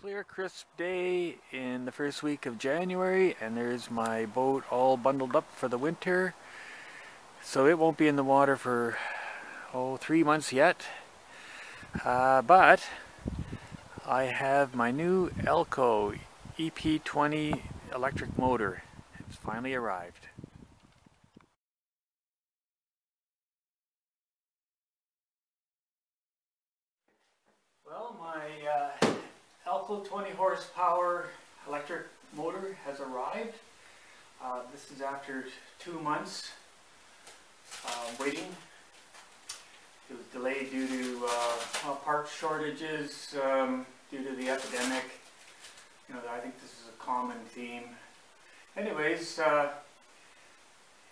clear crisp day in the first week of January and there's my boat all bundled up for the winter. So it won't be in the water for oh three months yet. Uh, but I have my new Elco EP20 electric motor. It's finally arrived. Well my uh, Elco 20 horsepower electric motor has arrived. Uh, this is after two months uh, waiting. It was delayed due to uh, parts shortages, um, due to the epidemic. You know, I think this is a common theme. Anyways, uh,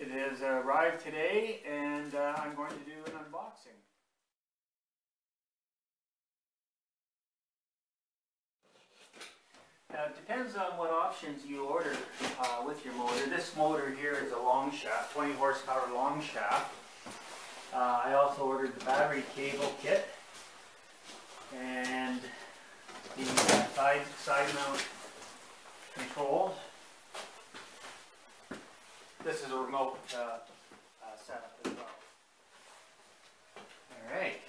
it has arrived today and uh, I'm going to do an unboxing. Now it depends on what options you order uh, with your motor. This motor here is a long shaft, 20 horsepower long shaft. Uh, I also ordered the battery cable kit and the side, side mount control. This is a remote uh, uh setup as well. Alright,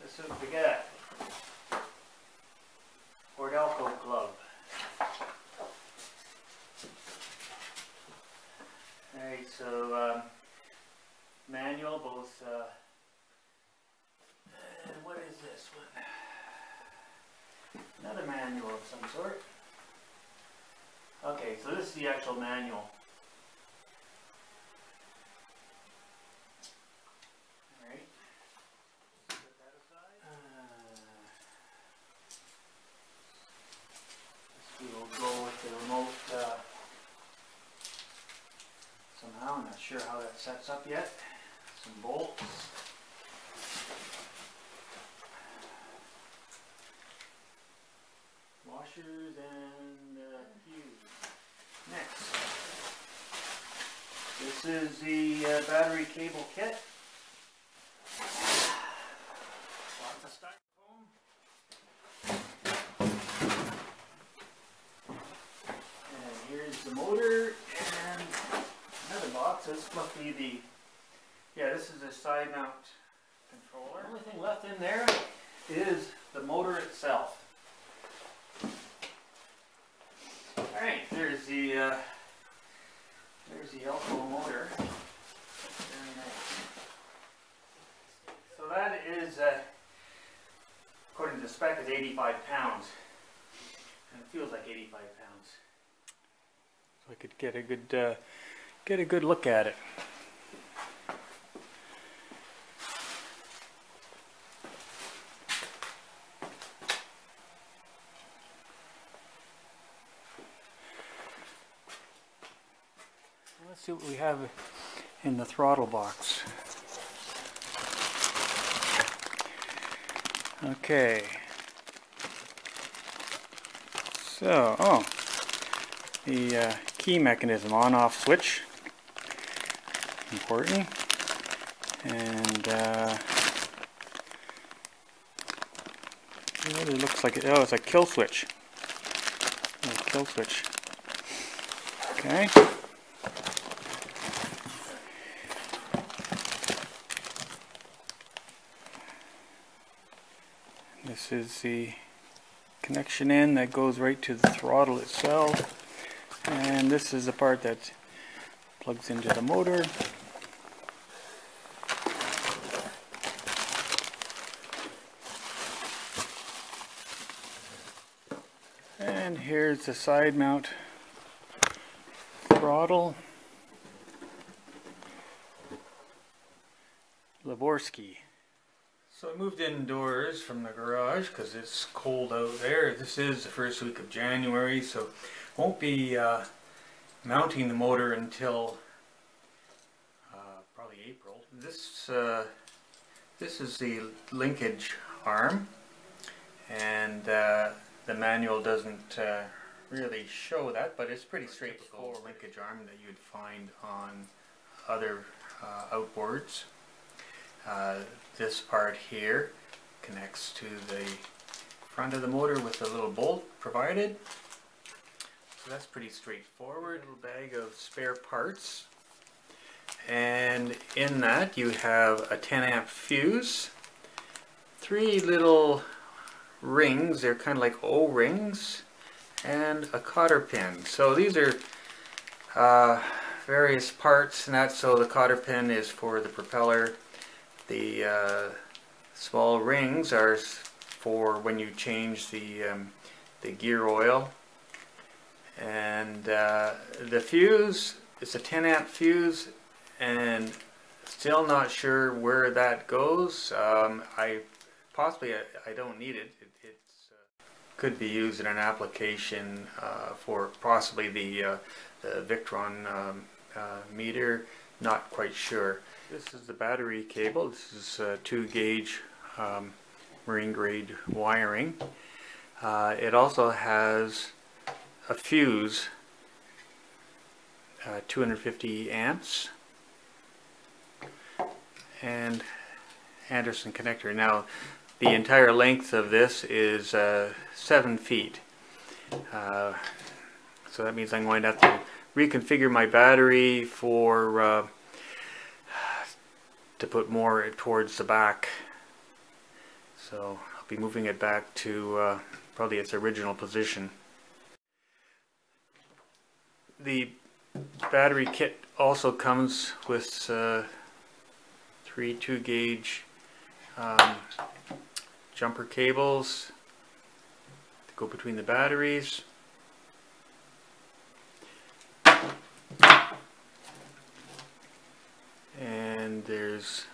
this is what we got. Elco glove. Alright, so um, manual, both, uh, and what is this one? Another manual of some sort. Okay, so this is the actual manual. sure how that sets up yet. Some bolts. Washers and uh, fuse. Next. This is the uh, battery cable kit. Lots of styrofoam. Here's the motor this must be the, yeah, this is a side mount controller. The only thing left in there is the motor itself. Alright, there's the, uh, there's the Elco motor. Very nice. So that is, uh, according to the spec, is 85 pounds. And it feels like 85 pounds. So I could get a good uh, get a good look at it. Let's see what we have in the throttle box. Okay. So, oh, the uh, key mechanism on-off switch important. And uh, it looks like it. Oh, it's a kill switch. A kill switch. Okay. This is the connection in that goes right to the throttle itself. And this is the part that plugs into the motor. And here's the side mount throttle. Lavorsky. So I moved indoors from the garage because it's cold out there. This is the first week of January, so won't be uh, mounting the motor until uh, probably April. This uh, this is the linkage arm, and uh, the manual doesn't uh, really show that, but it's pretty straightforward linkage arm that you'd find on other uh, outboards. Uh, this part here connects to the front of the motor with a little bolt provided. So that's pretty straightforward. A little bag of spare parts. And in that you have a 10 amp fuse, three little rings, they're kind of like O-rings, and a cotter pin. So these are uh, various parts and that, so the cotter pin is for the propeller, the uh, small rings are for when you change the, um, the gear oil, and uh, the fuse, it's a 10 amp fuse, and still not sure where that goes. Um, I possibly I, I, don't need it. it uh, could be used in an application uh, for possibly the, uh, the Victron um, uh, meter. Not quite sure. This is the battery cable. This is uh, two gauge um, marine grade wiring. Uh, it also has a fuse, 250 amps and Anderson connector. Now the entire length of this is uh, 7 feet. Uh, so that means I'm going to have to reconfigure my battery for uh, to put more towards the back. So I'll be moving it back to uh, probably its original position. The battery kit also comes with uh, three 2 gauge um, jumper cables to go between the batteries. And there's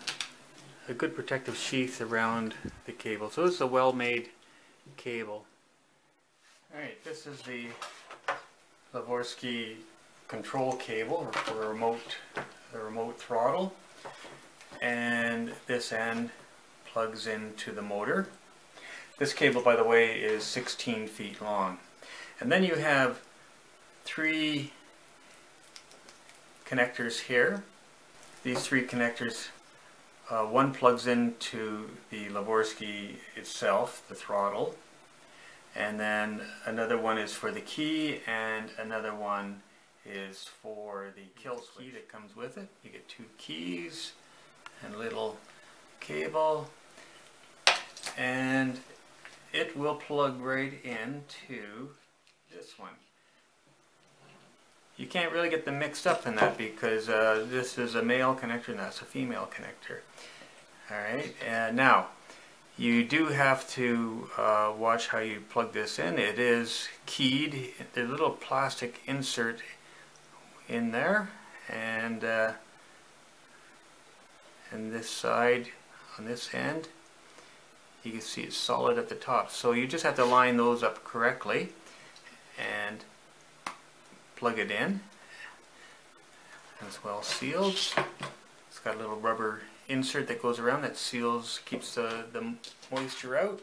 a good protective sheath around the cable. So this is a well-made cable. Alright, this is the Lavorsky control cable for a remote, a remote throttle and this end plugs into the motor. This cable, by the way, is 16 feet long. And then you have three connectors here. These three connectors, uh, one plugs into the Lavorsky itself, the throttle, and then another one is for the key, and another one is for the kill switch that comes with it. You get two keys, and a little cable and it will plug right into this one. You can't really get them mixed up in that because uh, this is a male connector and that's a female connector. Alright, and now you do have to uh, watch how you plug this in. It is keyed. A little plastic insert in there and uh, and this side on this end you can see it's solid at the top. So you just have to line those up correctly and plug it in. It's well sealed. It's got a little rubber insert that goes around that seals keeps the, the moisture out.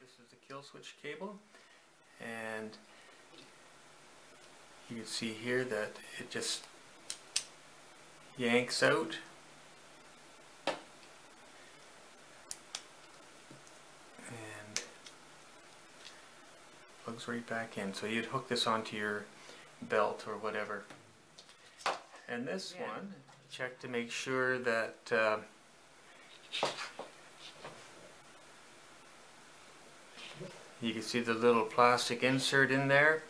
This is the kill switch cable. And you can see here that it just yanks out plugs right back in. So you'd hook this onto your belt or whatever. And this yeah. one, check to make sure that uh, you can see the little plastic insert in there.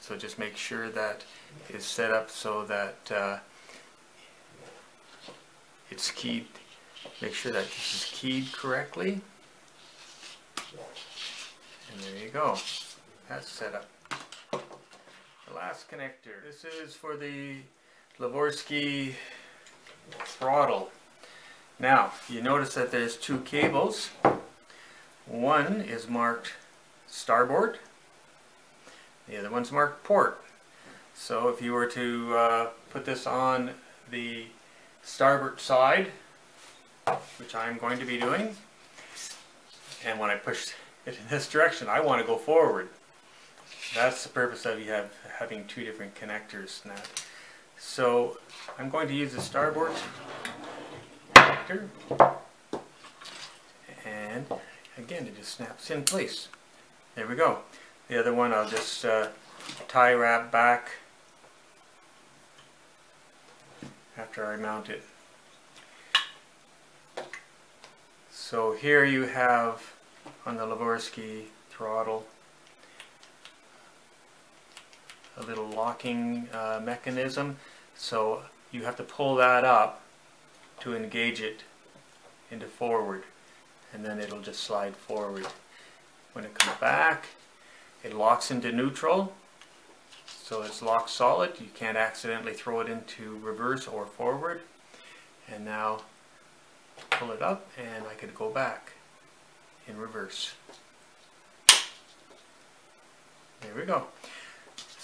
So just make sure that is set up so that uh, it's keyed. Make sure that this is keyed correctly. And there you go. That's set up. The last connector. This is for the Lavorsky throttle. Now, you notice that there's two cables. One is marked starboard. The other one's marked port. So if you were to uh, put this on the starboard side, which I'm going to be doing, and when I push it in this direction, I want to go forward. That's the purpose of you have having two different connectors now. So I'm going to use the starboard connector and again it just snaps in place. There we go. The other one I'll just uh, tie wrap back after I mount it. So here you have on the Lavorsky throttle a little locking uh, mechanism so you have to pull that up to engage it into forward and then it'll just slide forward. When it comes back it locks into neutral so it's locked solid. You can't accidentally throw it into reverse or forward. And now pull it up and I could go back in reverse. There we go.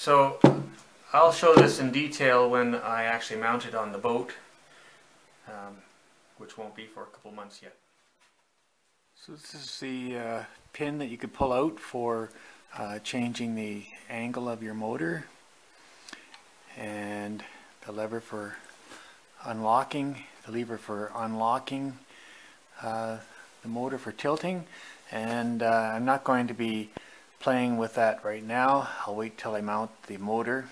So I'll show this in detail when I actually mount it on the boat, um, which won't be for a couple months yet. So this is the uh, pin that you could pull out for uh, changing the angle of your motor and the lever for unlocking, the lever for unlocking uh, the motor for tilting and uh, I'm not going to be playing with that right now. I'll wait till I mount the motor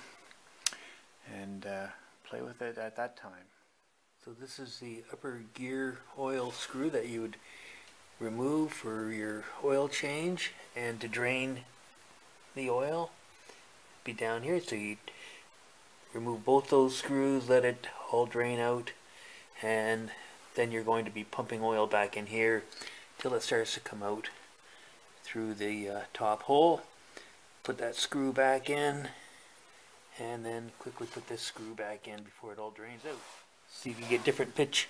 and uh, play with it at that time. So this is the upper gear oil screw that you would remove for your oil change and to drain the oil be down here so you remove both those screws let it all drain out and then you're going to be pumping oil back in here till it starts to come out through the uh, top hole put that screw back in and then quickly put this screw back in before it all drains out see if you get different pitch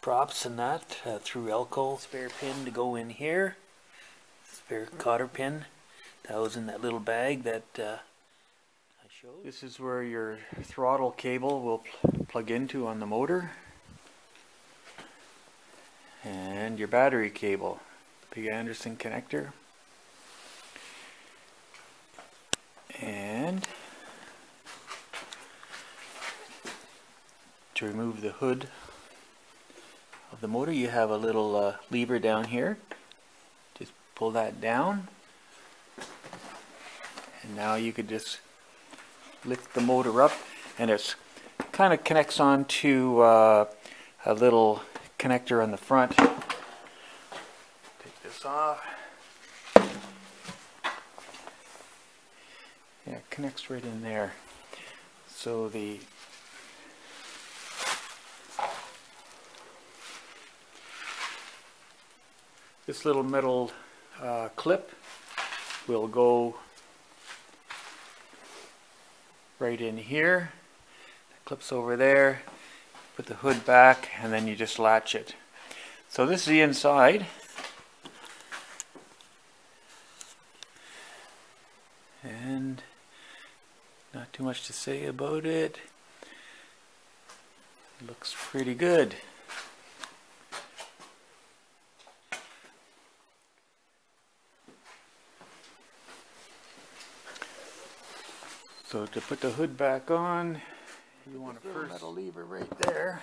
props and that uh, through Elco spare pin to go in here spare cotter pin that was in that little bag that uh, I showed. This is where your throttle cable will pl plug into on the motor. And your battery cable, big Anderson connector. And to remove the hood of the motor you have a little uh, lever down here just pull that down and now you could just lift the motor up and it's kind of connects on to uh, a little connector on the front. Take this off. Yeah, it connects right in there. So the this little metal uh, clip will go right in here. Clips over there. Put the hood back and then you just latch it. So this is the inside. And not too much to say about it. Looks pretty good. So to put the hood back on, you want to first metal lever right there.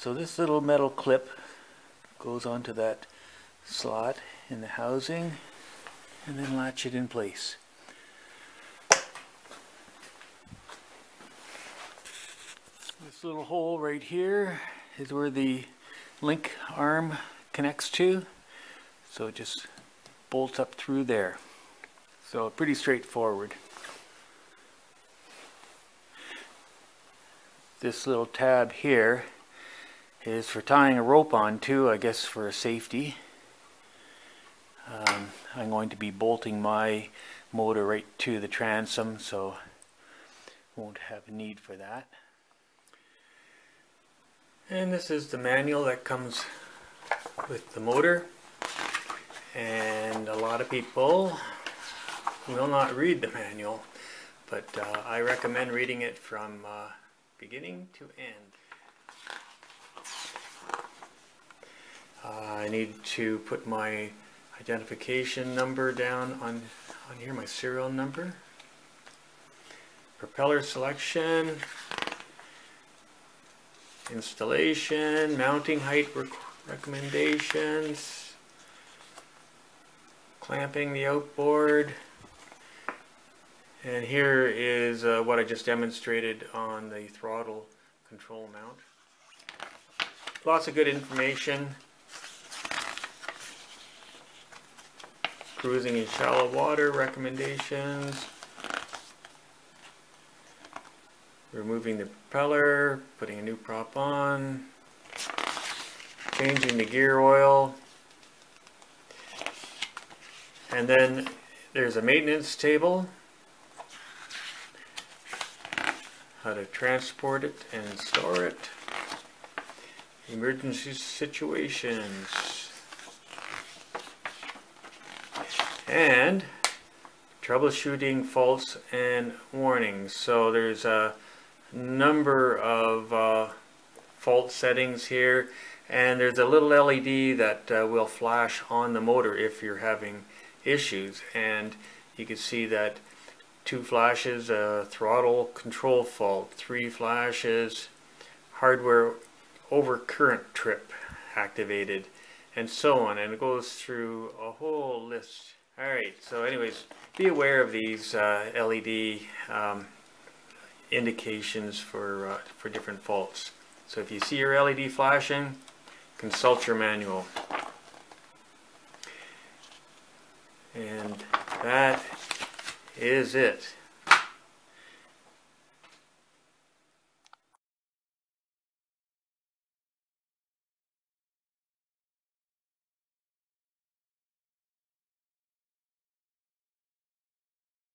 So this little metal clip goes onto that slot in the housing and then latch it in place. This little hole right here is where the link arm connects to. So it just bolts up through there. So pretty straightforward. This little tab here is for tying a rope on too, I guess for safety. Um, I'm going to be bolting my motor right to the transom so won't have a need for that. And this is the manual that comes with the motor. And a lot of people will not read the manual, but uh, I recommend reading it from uh, beginning to end. I need to put my identification number down on, on here, my serial number. Propeller selection, installation, mounting height rec- recommendations, clamping the outboard. And here is uh, what I just demonstrated on the throttle control mount. Lots of good information. Cruising in shallow water recommendations. Removing the propeller, putting a new prop on. Changing the gear oil. And then there's a maintenance table. How to transport it and store it. Emergency situations. And troubleshooting faults and warnings. So there's a number of uh, fault settings here and there's a little LED that uh, will flash on the motor if you're having issues and you can see that two flashes, a throttle control fault, three flashes, hardware overcurrent trip activated and so on and it goes through a whole list all right so anyways be aware of these uh, LED um, indications for uh, for different faults. So if you see your LED flashing consult your manual. And that is it